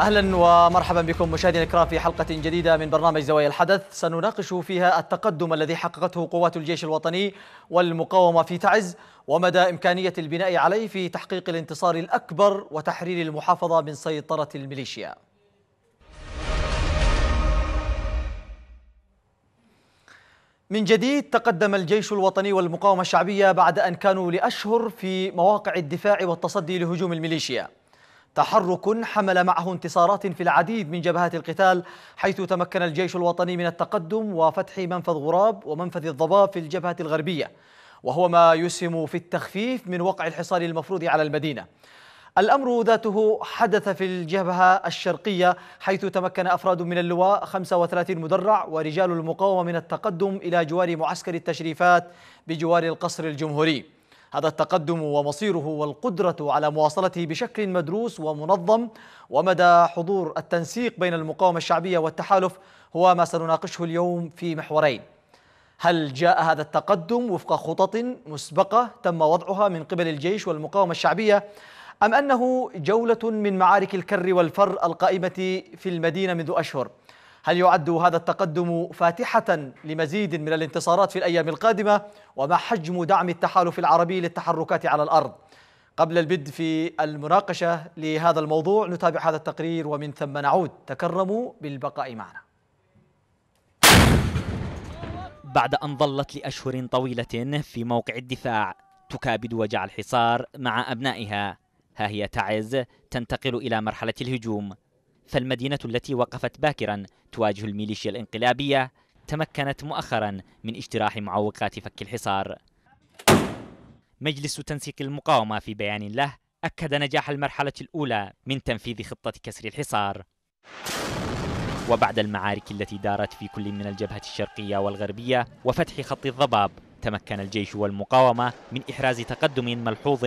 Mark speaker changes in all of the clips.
Speaker 1: أهلا ومرحبا بكم مشاهدينا الكرام في حلقة جديدة من برنامج زوايا الحدث سنناقش فيها التقدم الذي حققته قوات الجيش الوطني والمقاومة في تعز ومدى إمكانية البناء عليه في تحقيق الانتصار الأكبر وتحرير المحافظة من سيطرة الميليشيا. من جديد تقدم الجيش الوطني والمقاومة الشعبية بعد أن كانوا لأشهر في مواقع الدفاع والتصدي لهجوم الميليشيا. تحرك حمل معه انتصارات في العديد من جبهات القتال حيث تمكن الجيش الوطني من التقدم وفتح منفذ غراب ومنفذ الضباب في الجبهة الغربية وهو ما يسهم في التخفيف من وقع الحصار المفروض على المدينة. الأمر ذاته حدث في الجبهة الشرقية حيث تمكن أفراد من اللواء 35 مدرع ورجال المقاومة من التقدم إلى جوار معسكر التشريفات بجوار القصر الجمهوري. هذا التقدم ومصيره والقدرة على مواصلته بشكل مدروس ومنظم. ومدى حضور التنسيق بين المقاومة الشعبية والتحالف هو ما سنناقشه اليوم في محورين. هل جاء هذا التقدم وفق خطط مسبقة تم وضعها من قبل الجيش والمقاومة الشعبية أم أنه جولة من معارك الكر والفر القائمة في المدينة منذ أشهر؟ هل يعد هذا التقدم فاتحة لمزيد من الانتصارات في الأيام القادمة؟ وما حجم دعم التحالف العربي للتحركات على الأرض؟ قبل البدء في المناقشة لهذا الموضوع نتابع هذا التقرير ومن ثم نعود. تكرموا بالبقاء معنا.
Speaker 2: بعد أن ظلت لأشهر طويلة في موقع الدفاع تكابد وجع الحصار مع أبنائها. ها هي تعز تنتقل إلى مرحلة الهجوم. فالمدينة التي وقفت باكرا تواجه الميليشيا الانقلابية تمكنت مؤخرا من اجتراح معوقات فك الحصار. مجلس تنسيق المقاومة في بيان له أكد نجاح المرحلة الأولى من تنفيذ خطة كسر الحصار. وبعد المعارك التي دارت في كل من الجبهة الشرقية والغربية وفتح خط الضباب تمكن الجيش والمقاومة من إحراز تقدم ملحوظ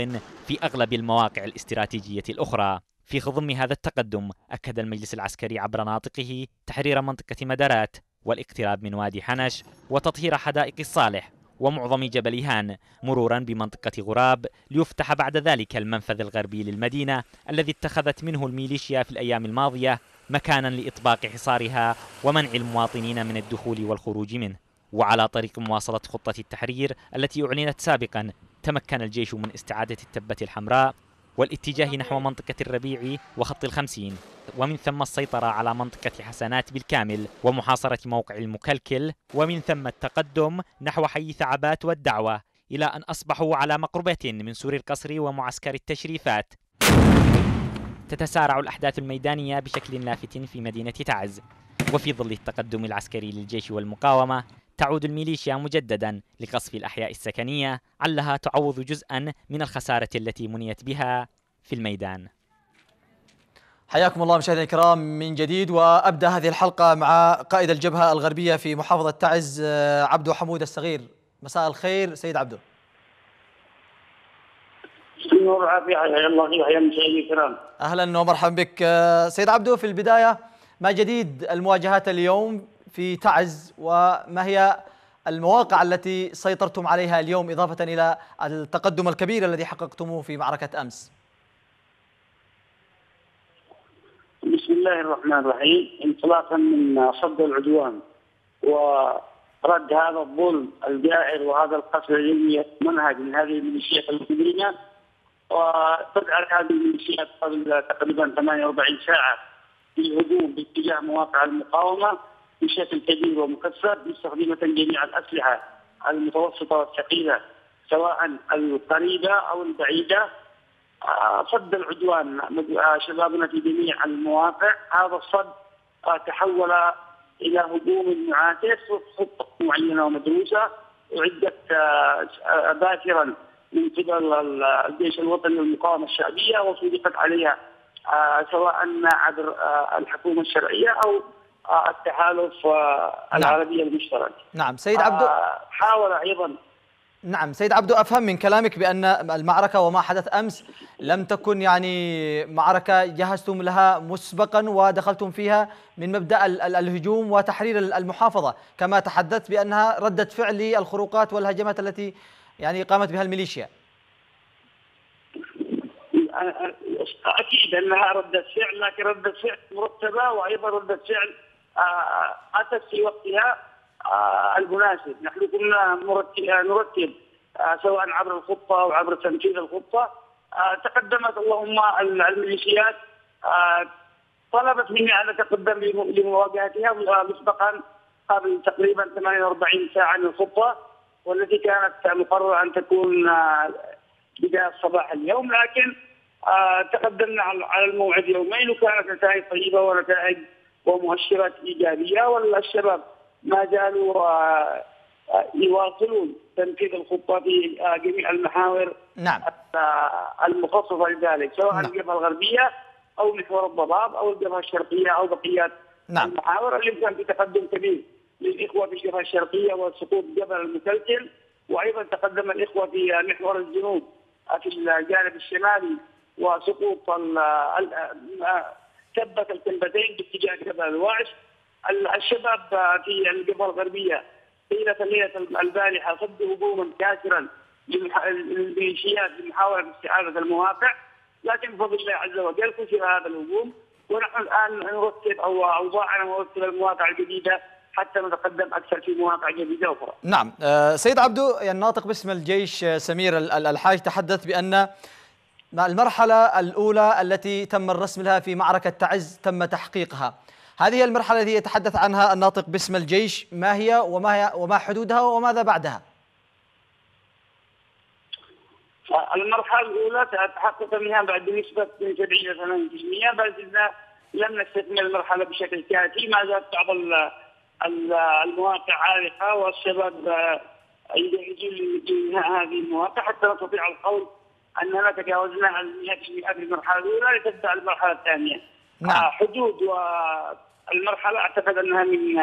Speaker 2: في أغلب المواقع الاستراتيجية الأخرى. في خضم هذا التقدم أكد المجلس العسكري عبر ناطقه تحرير منطقة مدارات والاقتراب من وادي حنش وتطهير حدائق الصالح ومعظم جبل هان مرورا بمنطقة غراب ليفتح بعد ذلك المنفذ الغربي للمدينة الذي اتخذت منه الميليشيا في الأيام الماضية مكانا لإطباق حصارها ومنع المواطنين من الدخول والخروج منه. وعلى طريق مواصلة خطة التحرير التي أعلنت سابقا تمكن الجيش من استعادة التبة الحمراء والاتجاه نحو منطقة الربيع وخط الخمسين ومن ثم السيطرة على منطقة حسنات بالكامل ومحاصرة موقع المكلكل ومن ثم التقدم نحو حي ثعبات والدعوة إلى أن أصبحوا على مقربة من سور القصر ومعسكر التشريفات. تتسارع الأحداث الميدانية بشكل لافت في مدينة تعز وفي ظل التقدم العسكري للجيش والمقاومة تعود الميليشيا مجددا لقصف الأحياء السكنية علها تعوض جزءا من الخسارة التي منيت بها في الميدان.
Speaker 1: حياكم الله مشاهدينا الكرام من جديد وأبدأ هذه الحلقة مع قائد الجبهة الغربية في محافظة تعز عبدو حمود الصغير. مساء الخير سيد عبدو.
Speaker 3: والعافيه حيا الله مشاهدينا الكرام
Speaker 1: أهلا ومرحبا بك سيد عبدو. في البداية ما جديد المواجهات اليوم في تعز وما هي المواقع التي سيطرتم عليها اليوم إضافة إلى التقدم الكبير الذي حققتموه في معركة أمس؟
Speaker 3: بسم الله الرحمن الرحيم. انطلاقا من صد العدوان ورد هذا الظلم الجائر وهذا القتل الذي منهج من هذه الميليشيات المجرمه وتدعى هذه الميليشيات قبل تقريبا 48 ساعة بالهجوم باتجاه مواقع المقاومة. بشكل كبير ومكثف مستخدمة جميع الأسلحة المتوسطة والثقيلة سواء القريبة أو البعيدة. صد العدوان. شبابنا في جميع المواقع. هذا الصد تحول إلى هجوم معاكس خطة معينة ومدروسة أعدت باكرا من قبل الجيش الوطني والمقاومة الشعبية وصدقت عليها سواء عبر الحكومة الشرعية أو التحالف العربي المشترك.
Speaker 1: نعم سيد عبدو
Speaker 3: حاول أيضا.
Speaker 1: نعم سيد عبدو أفهم من كلامك بأن المعركة وما حدث أمس لم تكن يعني معركة جهزتم لها مسبقا ودخلتم فيها من مبدأ الهجوم وتحرير المحافظة كما تحدثت بأنها رده فعل للخروقات والهجمات التي يعني قامت بها الميليشيا.
Speaker 3: أكيد أنها رده فعل لكن رده فعل مرتبة وأيضا رده فعل أتت في وقتها المناسب، نحن كنا نرتب سواء عبر الخطة أو عبر تنفيذ الخطة. تقدمت اللهم الميليشيات. طلبت مني أن أتقدم لمواجهتها مسبقا قبل تقريبا 48 ساعة من الخطه والتي كانت مقررة أن تكون بداية صباح اليوم. لكن تقدمنا على الموعد يومين وكانت نتائج طيبة ونتائج ومؤشرات إيجابية والشباب ما زالوا يواصلون تنفيذ الخطة في جميع المحاور
Speaker 1: نعم
Speaker 3: المخصصة لذلك سواء نعم. الجبهة الغربية أو محور الضباب أو الجبهة الشرقية أو بقيه نعم. المحاور اللي كان في تقدم كبير للإخوة في الجبهة الشرقية وسقوط جبل المسلسل وأيضا تقدم الإخوة في محور الجنوب في الجانب الشمالي وسقوط ثبت الكلبتين باتجاه جبل الواعش. الشباب في الجبهه الغربية طيله الليلة البارحة صدوا هجوما كاسرا للميليشيات لمحاوله استعادة المواقع لكن بفضل الله عز وجل كسر هذا الهجوم. ونحن الآن نرتب أو اوضاعنا نرتب المواقع الجديدة حتى نتقدم أكثر في مواقع جديدة أخرى.
Speaker 1: نعم. أه سيد عبدو الناطق باسم الجيش سمير الحاج تحدث بأن المرحلة الأولى التي تم الرسم لها في معركة تعز تم تحقيقها. هذه المرحلة التي يتحدث عنها الناطق باسم الجيش ما هي وما هي وما حدودها وماذا بعدها؟
Speaker 3: المرحلة الأولى تحقق منها بعد من 70 إلى 80% بل لم نستكمل المرحلة بشكل كافي ما زالت بعض المواقع عالقه والشباب يجهزون لإنهاء هذه المواقع حتى نستطيع القول اننا تجاوزنا 100% في المرحله الأولى لتبدأ المرحلة الثانية. نعم. حدود والمرحلة أعتقد أنها من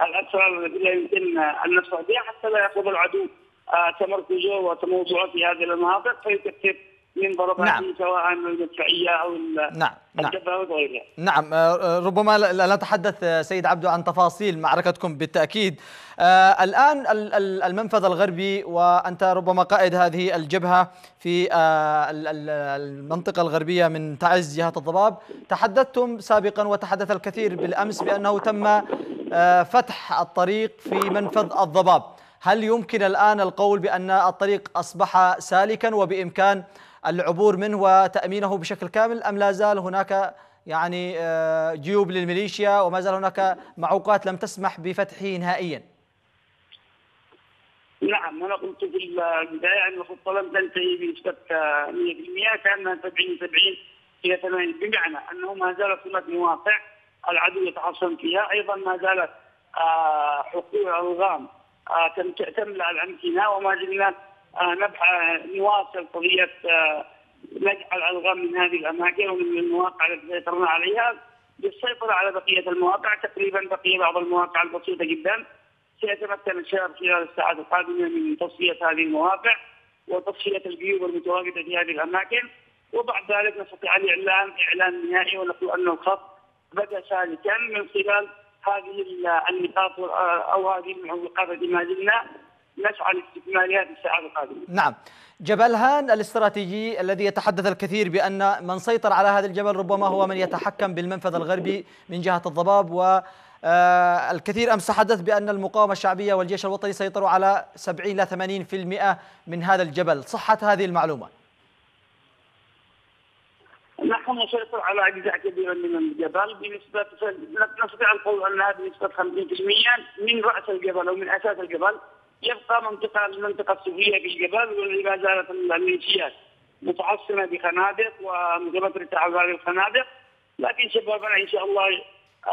Speaker 3: الأسرار التي لا يمكن أن نصل بها حتى لا ياخذ العدو تمركزه وتموضعه في هذه المناطق فيكثر من ضربات نعم. سواء المدفعيه أو
Speaker 1: نعم نعم وغيرها. نعم آه، ربما لا نتحدث آه، سيد عبدو عن تفاصيل معركتكم بالتأكيد. آه الآن المنفذ الغربي وأنت ربما قائد هذه الجبهة في آه المنطقة الغربية من تعز جهة الضباب، تحدثتم سابقا وتحدث الكثير بالأمس بأنه تم آه فتح الطريق في منفذ الضباب. هل يمكن الآن القول بأن الطريق أصبح سالكا وبإمكان العبور منه وتأمينه بشكل كامل أم لا زال هناك يعني آه، جيوب للميليشيا وما زال هناك معوقات لم تسمح بفتحه نهائيا؟
Speaker 3: نعم أنا قلت في البداية أن الخطه لم تنتهي بنسبة 100% كانها 70 70 إلى 80 بمعنى أنه ما زالت هناك مواقع العدو يتحصن فيها أيضا ما زالت آه، حقول الغام آه، تملأ الأمكنة وما زلنا نواصل قضية آه، نجعل الغام من هذه الأماكن ومن المواقع التي سيطرنا عليها. للسيطره على بقية المواقع. تقريبا بقي بعض المواقع البسيطة جدا. سيتمكن الشباب خلال الساعات القادمة من تصفية هذه المواقع وتصفية الجيوب المتواجدة في هذه الأماكن. وبعد ذلك نستطيع الاعلان إعلان نهائي ونقول أن الخط بدأ سالكا من خلال هذه النقاط أو هذه المعوقات التي ما زلنا نسعى لاستكمالها في الساعات القادمة.
Speaker 1: نعم. جبل هان الاستراتيجي الذي يتحدث الكثير بأن من سيطر على هذا الجبل ربما هو من يتحكم بالمنفذ الغربي من جهة الضباب و آه، الكثير أمس تحدث بأن المقاومة الشعبية والجيش الوطني سيطروا على 70 إلى 80% من هذا الجبل، صحه هذه المعلومة؟
Speaker 3: نحن نسيطر على أجزاء كبيرة من الجبل بنسبة نستطيع القول أنها بنسبة 50% من رأس الجبل أو من أساس الجبل يبقى منطقه المنطقة السوريه في الجبل واللي ما زالت الميليشيات. متعصمه بخنادق ومتمتركه على هذه الخنادق. لكن شبابنا إن شاء الله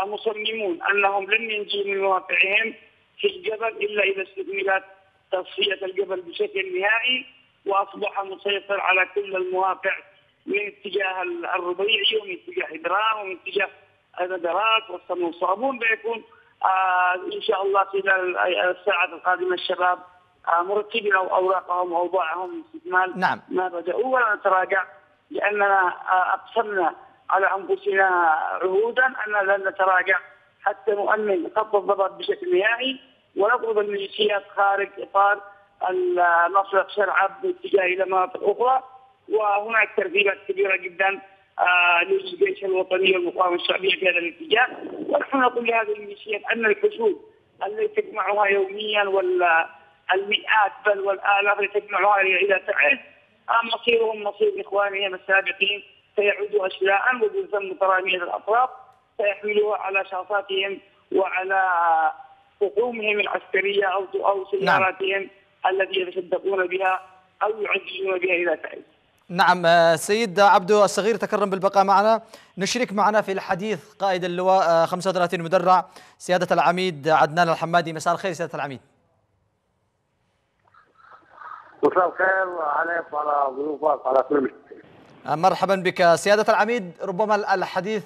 Speaker 3: مصممون أنهم لن ينجوا من مواقعهم في الجبل إلا إذا استكملت تصفية الجبل بشكل نهائي وأصبح مسيطر على كل المواقع من اتجاه الربيعي ومن اتجاه ادرار ومن اتجاه الندرات والصابون بيكون آه، إن شاء الله خلال الساعات القادمة الشباب آه، مرتبين أوراقهم وأوضاعهم لاستكمال
Speaker 1: نعم.
Speaker 3: ما بداوا ولا نتراجع لأننا آه، أقسمنا على أنفسنا عهودا أن لن نتراجع حتى نؤمن خط الضبط بشكل نهائي ونطرد الميليشيات خارج إطار مفرق شرعه باتجاه إلى مناطق أخرى وهناك ترتيبات كبيرة جدا آه، للجيش الوطني والمقاومه الشعبيه في هذا الاتجاه ونحن نقول لهذه الميليشيات أن الحشود التي تجمعها يوميا والمئات بل والآلاف التي تجمعها إلى تعز مصيرهم مصير اخوانهم السابقين سيعودوا اشلاء وبالذم مترامية الأطراف سيحملوها على شاصاتهم وعلى خصومهم العسكرية أو أو نعم. سياراتهم نعم. التي يتصدقون بها أو يعززون بها إلى تعز.
Speaker 1: نعم آه، سيد عبدو الصغير تكرم بالبقاء معنا. نشرك معنا في الحديث قائد اللواء 35 آه، مدرع سيادة العميد عدنان الحمادي. مساء الخير سيادة العميد.
Speaker 4: مساء الخير عليك وعلى ضيوفك على كل
Speaker 1: آه، مرحبا بك سيادة العميد. ربما الحديث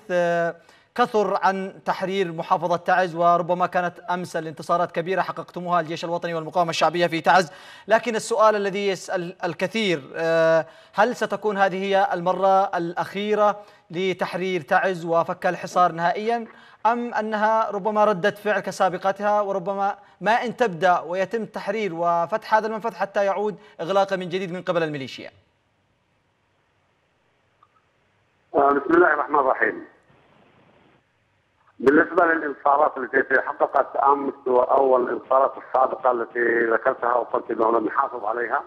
Speaker 1: كثر عن تحرير محافظة تعز وربما كانت أمس الانتصارات كبيرة حققتموها الجيش الوطني والمقاومة الشعبية في تعز. لكن السؤال الذي يسأل الكثير آه، هل ستكون هذه هي المرة الأخيرة لتحرير تعز وفك الحصار نهائيا أم أنها ربما ردة فعل كسابقتها وربما ما إن تبدأ ويتم تحرير وفتح هذا المنفذ حتى يعود إغلاقه من جديد من قبل الميليشيا؟
Speaker 4: آه، بسم الله الرحمن الرحيم. بالنسبة للانتصارات التي حققت امس أو الانتصارات السابقة التي ذكرتها وقلت إنه لم يحافظ عليها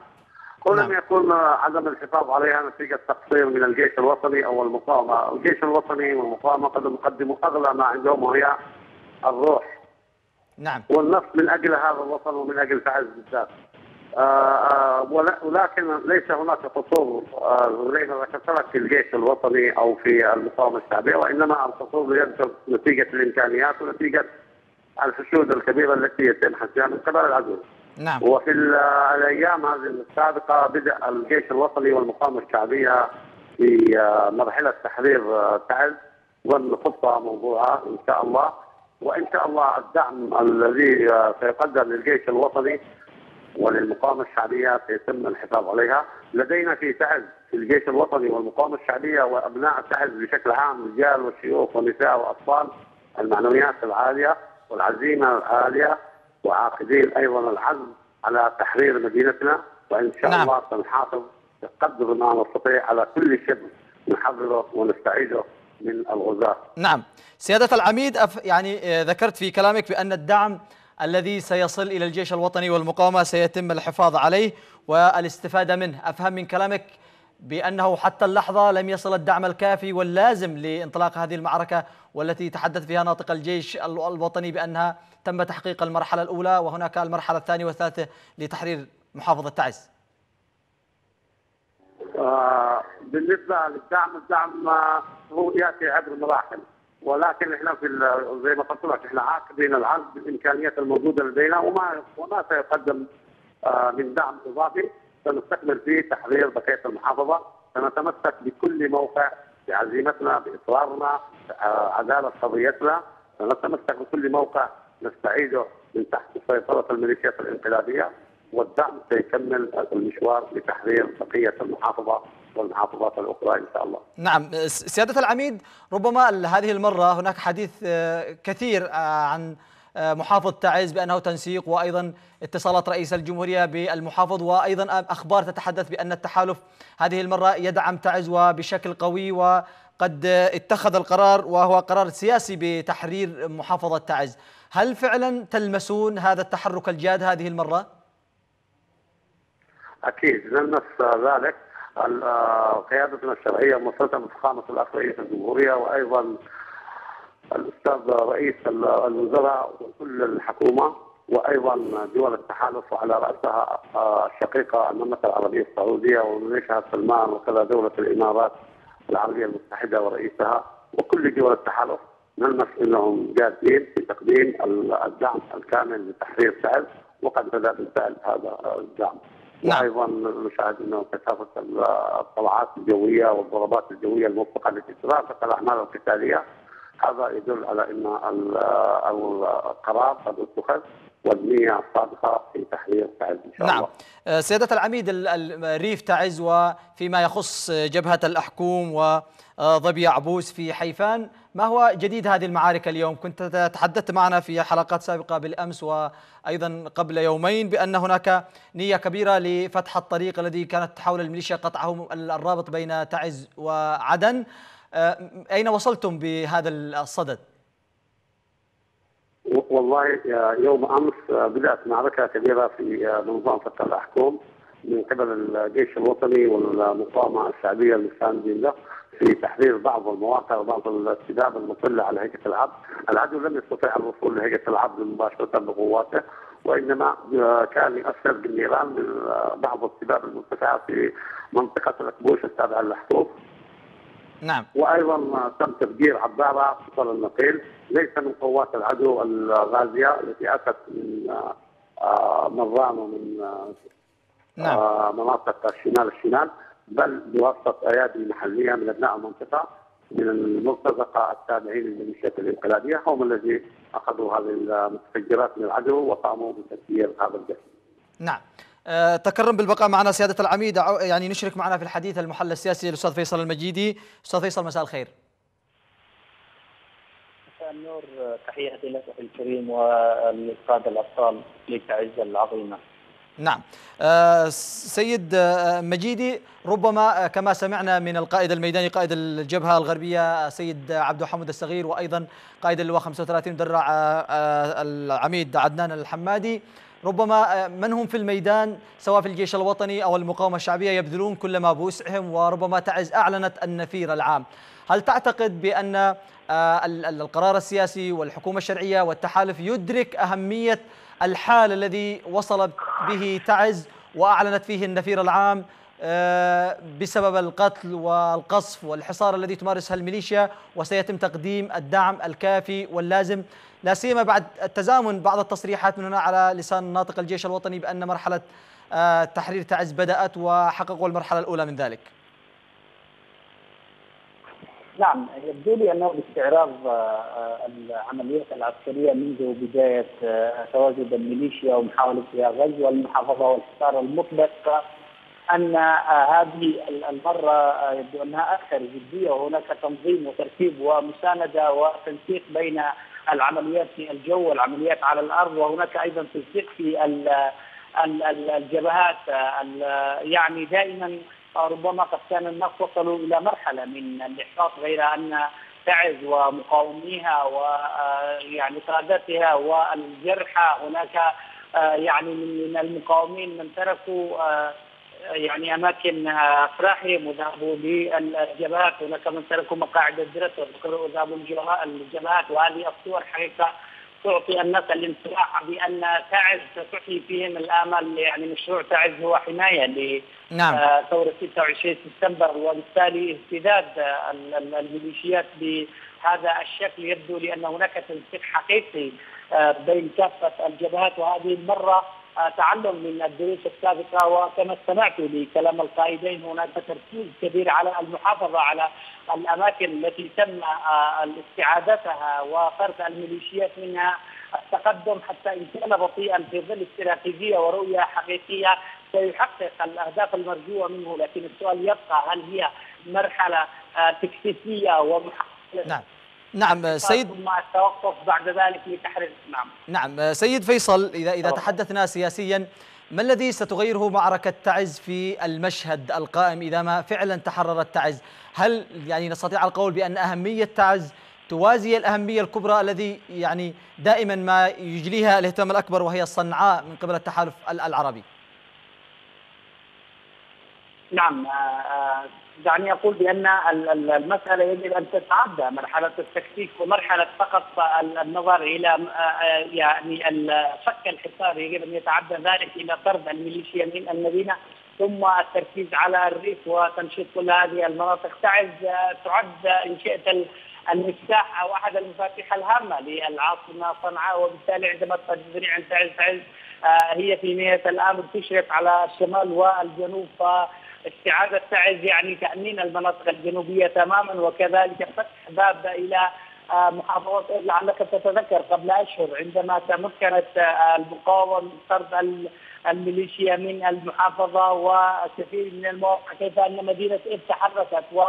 Speaker 4: ولم نعم. يكون عدم الحفاظ عليها نتيجة تقصير من الجيش الوطني أو المقاومة، الجيش الوطني والمقاومة قد يقدموا أغلى ما عندهم وهي الروح.
Speaker 1: نعم.
Speaker 4: والنفس من أجل هذا الوطن ومن أجل تعز بالذات. آه، آه، ولكن ليس هناك قصور آه، زي ما ذكرت لك في الجيش الوطني أو في المقاومة الشعبية وإنما القصور ينتج نتيجة الإمكانيات ونتيجة الحشود الكبيرة التي يتم حشدها من قبل العدو.
Speaker 1: نعم.
Speaker 4: وفي الأيام هذه السابقة بدأ الجيش الوطني والمقاومة الشعبية في مرحلة تحرير تعز والخطة موضوعها إن شاء الله وإن شاء الله الدعم الذي سيقدم للجيش الوطني وللمقاومة الشعبية سيتم الحفاظ عليها، لدينا في تعز في الجيش الوطني والمقاومة الشعبية وأبناء تعز بشكل عام رجال وشيوخ ونساء وأطفال المعنويات العالية والعزيمة العالية وعاقدين أيضا العزم على تحرير مدينتنا. وإن شاء نعم. الله سنحافظ بقدر ما نستطيع على كل شبر نحرره ونستعيده من الغزاة.
Speaker 1: نعم. سيادة العميد أف يعني آه، ذكرت في كلامك بأن الدعم الذي سيصل إلى الجيش الوطني والمقاومة سيتم الحفاظ عليه والاستفادة منه. أفهم من كلامك بأنه حتى اللحظة لم يصل الدعم الكافي واللازم لانطلاق هذه المعركة والتي تحدث فيها ناطق الجيش الوطني بأنها تم تحقيق المرحلة الأولى وهناك المرحلة الثانية والثالثة لتحرير محافظة تعز.
Speaker 4: آه بالنسبة للدعم الدعم هو يأتي عبر مراحل. ولكن إحنا في زي ما قلت لك إحنا عاقدين العرض بالإمكانيات الموجودة لدينا وما وما سيقدم آه، من دعم إضافي. سنستكمل فيه تحرير بقية المحافظة. سنتمسك بكل موقع بعزيمتنا بإصرارنا آه، عدالة قضيتنا. سنتمسك بكل موقع نستعيده من تحت سيطرة الميليشيات الانقلابية. والدعم سيكمل المشوار لتحرير بقية المحافظة. والمحافظات الأخرى إن شاء الله.
Speaker 1: نعم سيادة العميد ربما هذه المرة هناك حديث آه، كثير آه، عن آه، محافظ تعز بأنه تنسيق وأيضا اتصالات رئيس الجمهورية بالمحافظ وأيضا أخبار تتحدث بأن التحالف هذه المرة يدعم تعز وبشكل قوي وقد اتخذ القرار وهو قرار سياسي بتحرير محافظة تعز. هل فعلا تلمسون هذا التحرك الجاد هذه المرة؟
Speaker 4: أكيد نلمس ذلك قيادتنا الشرعية ممثله بفخامة الأخ رئيس الجمهورية وأيضا الأستاذ رئيس الوزراء وكل الحكومة وأيضا دول التحالف وعلى رأسها الشقيقة المملكة العربية السعودية وملكها سلمان وكذا دولة الإمارات العربية المتحدة ورئيسها وكل دول التحالف نلمس إنهم جادين في تقديم الدعم الكامل لتحرير سعد وقد بدأ بالفعل هذا الدعم. نعم. وأيضا نشاهد إنه كثافة الطلعات الجوية والضربات الجوية الموفقة التي ترافق الأعمال القتالية هذا يدل على إن القرار قد اتخذ والنية الصادقة في تحرير تعز إن شاء
Speaker 1: نعم. الله نعم سيادة العميد الريف تعز وفيما يخص جبهة الأحكوم وظبي عبوس في حيفان ما هو جديد هذه المعارك اليوم؟ كنت تحدثت معنا في حلقات سابقة بالأمس وأيضا قبل يومين بأن هناك نية كبيرة لفتح الطريق الذي كانت تحاول الميليشيا قطعه الرابط بين تعز وعدن. آه، أين وصلتم بهذا الصدد؟
Speaker 4: والله يوم أمس بدأت معركة كبيرة في منظمة فتح الاحكام من قبل الجيش الوطني والمقاومة الشعبية المساندين له في تحرير بعض المواقع وبعض السباب المطلة على هيئة العبد، العدو لم يستطيع الوصول لهيئة العبد مباشرة بقواته وإنما كان يؤثر بالنيران من بعض السباب المرتفعه في منطقة الكبوش التابعه للحروف
Speaker 1: نعم.
Speaker 4: وأيضا تم تفجير عبارة في النقيل. ليس من قوات العدو الغازية التي أتت من آه، مران ومن آه، نعم. آه، مناطق الشمال الشمال. بل بواسطة أيادي محلية من أبناء المنطقة من المرتزقة التابعين للميليشيات الإنقلابية هم الذي أخذوا هذه المتفجرات من العدو وقاموا بتسيير هذا الجسم.
Speaker 1: نعم. أه تكرم بالبقاء معنا سيادة العميد يعني نشرك معنا في الحديث المحلل السياسي الاستاذ فيصل المجيدي، أستاذ فيصل مساء الخير.
Speaker 5: مساء النور تحياتي لك الكريم والقادة الأبطال للتعزه العظيمة.
Speaker 1: نعم. أه سيد آه، مجيدي ربما آه، كما سمعنا من القائد الميداني قائد الجبهة الغربية سيد عبد الحمد الصغير وأيضا قائد اللواء 35 مدرع آه، العميد عدنان الحمادي. ربما من هم في الميدان سواء في الجيش الوطني أو المقاومة الشعبية يبذلون كل ما بوسعهم وربما تعز أعلنت النفير العام. هل تعتقد بأن القرار السياسي والحكومة الشرعية والتحالف يدرك أهمية الحال الذي وصل به تعز وأعلنت فيه النفير العام آه، بسبب القتل والقصف والحصار الذي تمارسها الميليشيا وسيتم تقديم الدعم الكافي واللازم. لا سيما بعد التزامن بعض التصريحات من هنا على لسان ناطق الجيش الوطني بأن مرحلة آه، تحرير تعز بدأت وحققوا المرحلة الأولى من ذلك.
Speaker 5: نعم يبدو لي أنه باستعراض آه، آه، العمليات العسكرية منذ بداية آه، تواجد الميليشيا ومحاولة غزو المحافظه والحصار المطلق أن هذه المرة يبدو أنها أكثر جدية وهناك تنظيم وترتيب ومساندة وتنسيق بين العمليات في الجو والعمليات على الأرض وهناك أيضا تنسيق في الجبهات يعني دائما ربما قد كان الناس وصلوا إلى مرحلة من الإحباط غير أن تعز ومقاوميها ويعني قادتها والجرحى هناك آه، يعني من المقاومين من تركوا آه، يعني أماكن أفراحهم. وذهبوا للجبهات. هناك من تركوا مقاعد الدرس. وذهبوا الجبهات. وهذه الصور حقيقة تعطي الناس الانطباع بأن تعز ستحيي فيهم الامل يعني مشروع تعز هو حماية ل نعم. آه، ثورة 26 سبتمبر وبالتالي استزاد الميليشيات بهذا الشكل يبدو لأن هناك تنسيق حقيقي آه، بين كافة الجبهات. وهذه المرة تعلم من الدروس السابقة وكما استمعت لكلام القائدين هناك تركيز كبير على المحافظة على الأماكن التي تم آه، استعادتها وفرد الميليشيات منها التقدم حتى إن كان بطيئا في ظل استراتيجية ورؤية حقيقية سيحقق الأهداف المرجوة منه لكن السؤال يبقى هل هي مرحلة آه، تكتيكية ومحاوله
Speaker 1: نعم. نعم سيد
Speaker 5: ثم التوقف بعد ذلك لتحرير نعم
Speaker 1: نعم سيد فيصل اذا إذا تحدثنا سياسيا ما الذي ستغيره معركة تعز في المشهد القائم إذا ما فعلا تحررت تعز هل يعني نستطيع القول بأن أهمية تعز توازي الأهمية الكبرى الذي يعني دائما ما يجليها الإهتمام الأكبر وهي صنعاء من قبل التحالف العربي؟
Speaker 5: نعم آه، آه، دعني أقول بأن المسألة يجب أن تتعدى مرحلة التكتيك ومرحلة فقط النظر إلى آه، يعني فك الحصار. يجب أن يتعدى ذلك إلى طرد الميليشيا من المدينة ثم التركيز على الريف وتنشيط كل هذه المناطق. تعز تعد إن شئت المفتاح أو أحد المفاتيح الهامة للعاصمة صنعاء وبالتالي عندما تدري عن تعز تعز هي في نهاية الأمر تشرف على الشمال والجنوب استعادة تعز يعني تأمين المناطق الجنوبية تماما وكذلك فتح باب إلى آه، محافظات لعلك تتذكر قبل أشهر عندما تمكنت آه، المقاومة من طرد الميليشيا من المحافظة وكثير من المواقع كيف أن مدينة إب تحركت و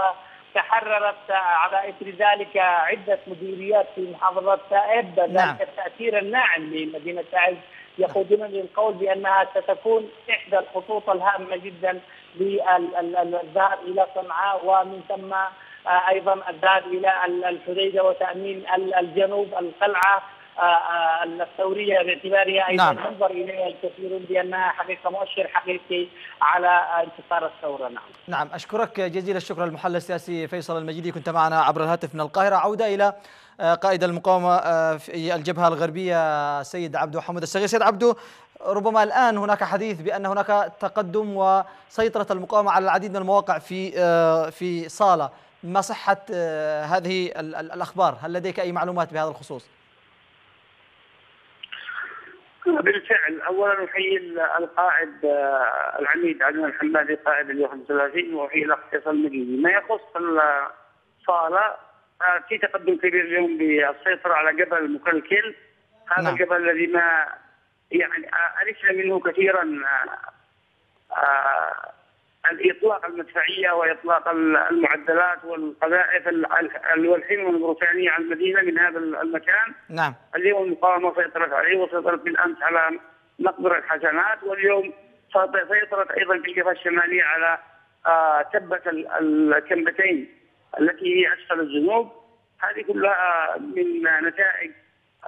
Speaker 5: تحررت على إثر ذلك عدة مديريات في محافظة تائب
Speaker 1: نعم.
Speaker 5: ذلك التاثير الناعم لمدينة تعز يقودون للقول بأنها ستكون إحدى الخطوط الهامة جدا للذهاب إلى صنعاء ومن ثم آه، أيضا الذهاب إلى الحديده وتأمين الجنوب القلعة آه، آه، الثورية باعتبارها أيضا
Speaker 1: نعم.
Speaker 5: ينظر إليها الكثيرون بأنها حقيقة مؤشر حقيقي على انتصار الثورة نعم.
Speaker 1: نعم أشكرك جزيل الشكر المحلل السياسي فيصل المجيدي كنت معنا عبر الهاتف من القاهرة عودة إلى آه، قائد المقاومة آه، في الجبهة الغربية سيد عبدو حمود الصغير سيد عبدو ربما الآن هناك حديث بأن هناك تقدم وسيطرة المقاومة على العديد من المواقع في آه، في صالة ما صحة آه، هذه ال- ال- الأخبار هل لديك أي معلومات بهذا الخصوص؟
Speaker 3: بالفعل اولا أحيي القائد آه، العميد عدنان الحمادي قائد ال 35 وأحيي الأخ فيصل المجيدي ما يخص الصالة في تقدم كبير اليوم بالسيطرة على جبل مكلكل هذا
Speaker 1: نعم.
Speaker 3: الجبل الذي ما يعني آه، ألفنا منه كثيرا آه، آه، الإطلاق المدفعية وإطلاق المعدلات والقذائف ال- والحمم البريطانيه على المدينة من هذا المكان.
Speaker 1: نعم.
Speaker 3: اليوم المقاومة سيطرت عليه وسيطرت بالأمس على مقبرة الحسنات واليوم سيطرت أيضا في الجبهه الشمالية على آه، تبة ال- الكنبتين التي هي أسفل الجنوب هذه كلها من نتائج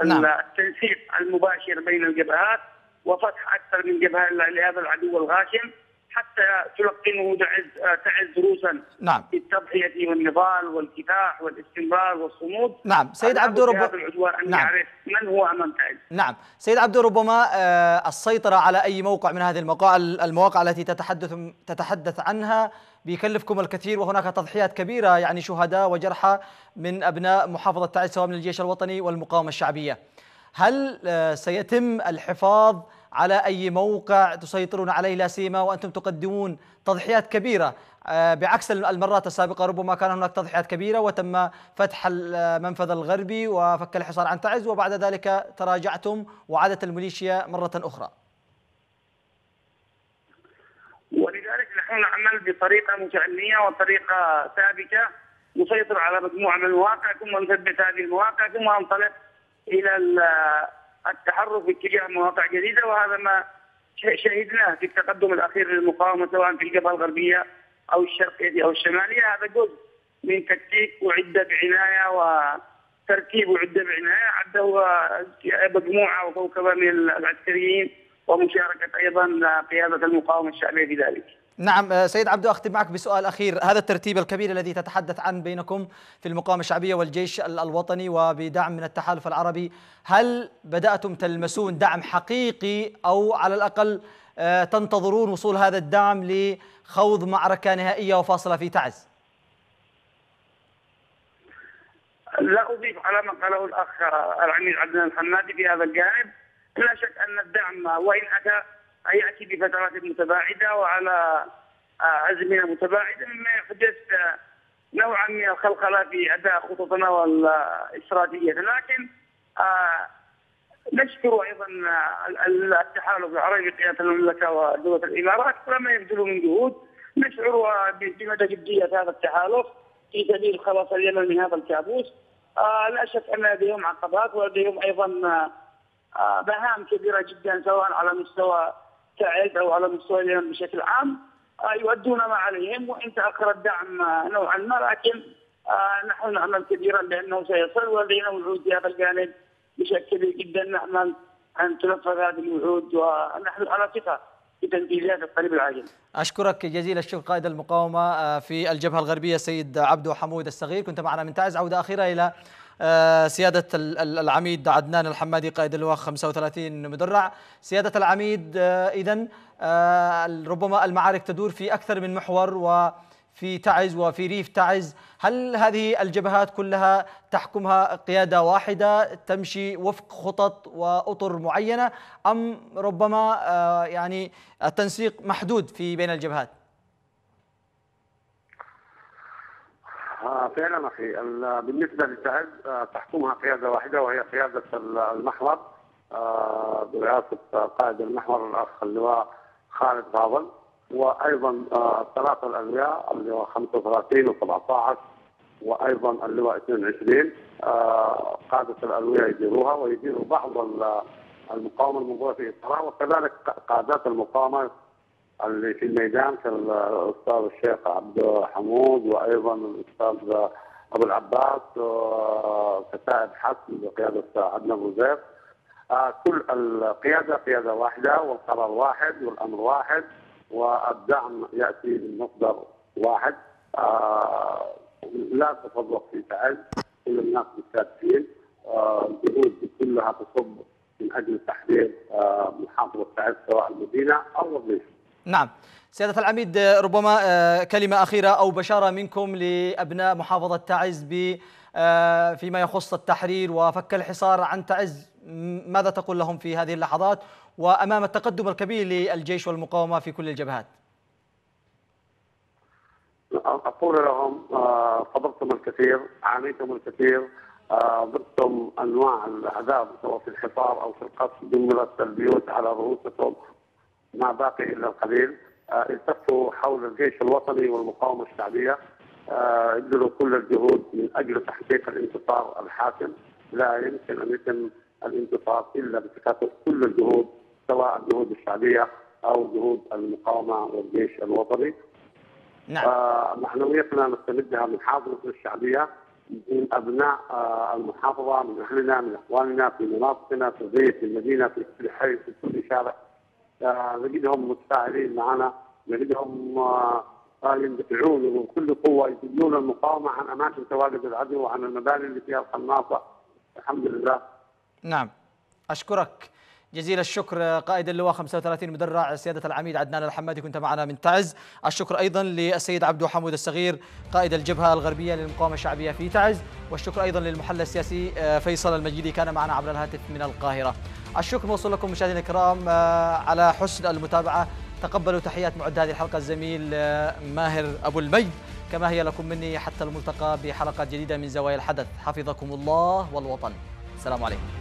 Speaker 1: نعم.
Speaker 3: التنسيق المباشر بين الجبهات وفتح أكثر من جبهة لهذا العدو الغاشم حتى تلقنه تعز تعز دروسا
Speaker 1: نعم.
Speaker 3: في التضحية والنضال والكفاح والاستمرار والصمود.
Speaker 1: نعم. سيد عبدو
Speaker 3: في
Speaker 1: رب
Speaker 3: هذا العدوان أن
Speaker 1: نعم.
Speaker 3: يعرف من هو أمام تعز.
Speaker 1: نعم. سيد عبدو ربما آه، السيطرة على أي موقع من هذه المواقع المواقع التي تتحدث تتحدث عنها بيكلفكم الكثير وهناك تضحيات كبيرة يعني شهداء وجرحى من أبناء محافظة تعز سواء من الجيش الوطني والمقاومة الشعبية. هل آه، سيتم الحفاظ على أي موقع تسيطرون عليه؟ لا سيما وأنتم تقدمون تضحيات كبيرة. آه، بعكس المرات السابقة ربما كان هناك تضحيات كبيرة وتم فتح المنفذ الغربي وفك الحصار عن تعز وبعد ذلك تراجعتم وعادت الميليشيا مرة أخرى.
Speaker 3: ولذلك نعمل بطريقة متأنية وطريقة ثابتة نسيطر على مجموعة من المواقع ثم نثبت هذه المواقع ثم ننطلق إلى ال- التحرك باتجاه مواقع جديدة وهذا ما شهدناه في التقدم الأخير للمقاومة سواء في الجبهه الغربية أو الشرقية أو الشمالية هذا جزء من تكتيك وعد بعنايه وترتيب وعد بعنايه عدة مجموعة وكوكبة من العسكريين ومشاركة أيضا قيادة المقاومة الشعبية في ذلك.
Speaker 1: نعم آه، سيد عبدو أختم معك بسؤال أخير. هذا الترتيب الكبير الذي تتحدث عنه بينكم في المقاومة الشعبية والجيش ال- الوطني وبدعم من التحالف العربي هل بدأتم تلمسون دعم حقيقي أو على الأقل آه، تنتظرون وصول هذا الدعم لخوض معركة نهائية وفاصلة في تعز؟
Speaker 3: لا أضيف على ما قاله الأخ العميد عبد الحمادي في هذا الجانب. لا شك أن الدعم وإن أتى يأتي بفترات متباعدة وعلى آه، ازمنه متباعدة مما يحدث آه، نوعا من الخلخلة في أداء خططنا والاستراتيجيه لكن آه، نشكر أيضا آه، ال- ال- التحالف العربي بقياده المملكة ودولة الإمارات كلما يبذلوا من جهود. نشعر بمدى جدية هذا التحالف في سبيل خلاص اليمن من هذا الكابوس. آه لا شك أن لديهم عقبات ولديهم أيضا آه، آه مهام كبيرة جدا سواء على مستوى تعز أو على مستوى اليمن بشكل عام آه يؤدون ما عليهم وان تاخر الدعم آه، نوعا ما. لكن آه نحن نعمل كثيرا بانه سيصل ولدينا وعود في هذا الجانب بشكل كبير جدا نأمل أن تنفذ هذه الوعود ونحن على ثقة. في القريب العاجل.
Speaker 1: أشكرك جزيل الشكر قائد المقاومة آه، في الجبهة الغربية سيد عبدو حمود الصغير كنت معنا من تعز عودة أخيرة إلى آه، سيادة ال- ال- العميد عدنان الحمادي قائد اللواء 35 مدرع سيادة العميد إذا ربما المعارك تدور في أكثر من محور وفي تعز وفي ريف تعز. هل هذه الجبهات كلها تحكمها قيادة واحدة تمشي وفق خطط وأطر معينة أم ربما آه، يعني التنسيق محدود في بين الجبهات؟
Speaker 4: آه، فعلا أخي ال- بالنسبة لتعز آه، تحكمها قيادة واحدة وهي قيادة ال- المحور. برئاسة قائد المحور الأخ اللواء خالد فاضل. وأيضا آه، ثلاثة الالواء اللي هو 35 و17 وأيضا اللواء 22 آه، قادة الالويه يديروها ويديروا بعض المقاومة الموجودة في اطارها وكذلك قادات المقاومة اللي في الميدان كالاستاذ الشيخ عبد حمود وأيضا الأستاذ أبو العباس كتائب حسن بقيادة عدنان أبو زيد. آه، كل القياده قيادة واحدة والقرار واحد والأمر واحد. والدعم يأتي من مصدر واحد. آه، لا تفرق في تعز كل الناس آه، الجهود كلها تصب من أجل تحرير محافظة تعز سواء المدينة أو الريف.
Speaker 1: نعم. سيادة العميد ربما كلمة أخيرة أو بشارة منكم لأبناء محافظة تعز فيما يخص التحرير. وفك الحصار عن تعز ماذا تقول لهم في هذه اللحظات؟ وأمام التقدم الكبير للجيش والمقاومة في كل الجبهات.
Speaker 4: أقول لهم صبرتم آه، الكثير عانيتم الكثير ضدتم آه، أنواع العذاب سواء في الحصار أو في القصف دمرت البيوت على رؤوسكم ما باقي إلا القليل. آه، التفوا حول الجيش الوطني والمقاومة الشعبية. ابذلوا كل الجهود من أجل تحقيق الانتصار الحاكم. لا يمكن أن يتم الانتصار إلا بتكاتف كل الجهود سواء الجهود الشعبية أو جهود المقاومة والجيش الوطني. نعم. آه معنويتنا نستمدها من حاضرتنا الشعبية من أبناء آه المحافظة من أهلنا من أخواننا في مناطقنا في الريف في المدينة في كل حي في كل شارع. آه نجدهم متفاعلين معنا نجدهم آه يندفعون من كل قوة يجدون المقاومة عن أماكن تواجد العدو وعن المباني اللي فيها القناصه الحمد لله.
Speaker 1: نعم. أشكرك. جزيل الشكر قائد اللواء 35 مدرع سيادة العميد عدنان الحمادي كنت معنا من تعز. الشكر أيضا للسيد عبدو حمود الصغير قائد الجبهة الغربية للمقاومة الشعبية في تعز. والشكر أيضا للمحلل السياسي آه، فيصل المجيدي كان معنا عبر الهاتف من القاهرة. الشكر موصول لكم مشاهدينا الكرام آه، على حسن المتابعة. تقبلوا تحيات معد هذه الحلقة الزميل آه، ماهر أبو المجد. كما هي لكم مني حتى الملتقى بحلقات جديدة من زوايا الحدث. حفظكم الله والوطن. السلام عليكم.